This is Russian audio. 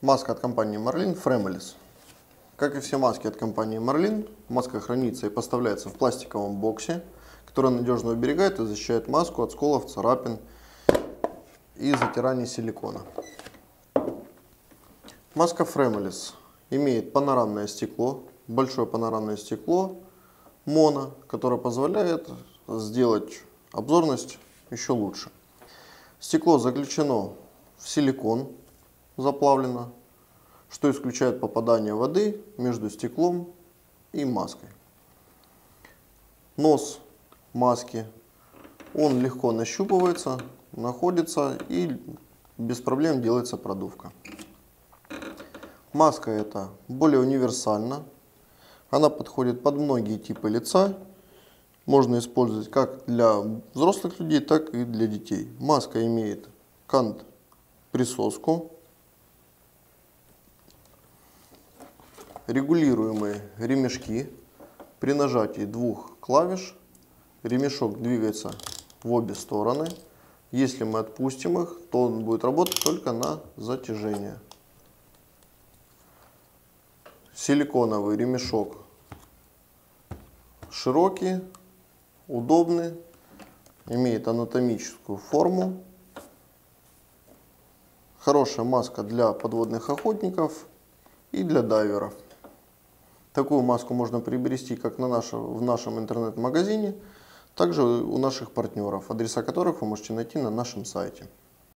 Маска от компании Marlin Fremelis. Как и все маски от компании Marlin, маска хранится и поставляется в пластиковом боксе, который надежно уберегает и защищает маску от сколов, царапин и затираний силикона. Маска Fremelis имеет панорамное стекло, большое панорамное стекло моно, которое позволяет сделать обзорность еще лучше. Стекло заключено в силикон, заплавлено, что исключает попадание воды между стеклом и маской. Нос маски, он легко нащупывается, находится и без проблем делается продувка. Маска эта более универсальна, она подходит под многие типы лица, можно использовать как для взрослых людей, так и для детей. Маска имеет кант регулируемые ремешки. При нажатии двух клавиш ремешок двигается в обе стороны. Если мы отпустим их, то он будет работать только на затяжение. Силиконовый ремешок широкий, удобный, имеет анатомическую форму. Хорошая маска для подводных охотников и для дайверов. Такую маску можно приобрести как на нашем, в нашем интернет-магазине, также у наших партнеров, адреса которых вы можете найти на нашем сайте.